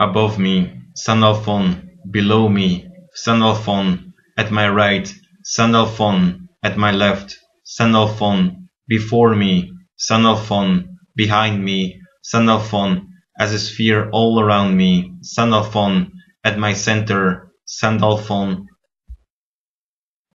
above me, Sandalphon, below me, Sandalphon, at my right, Sandalphon, at my left, Sandalphon, before me, Sandalphon, behind me, Sandalphon, as a sphere all around me, Sandalphon, at my center, Sandalphon,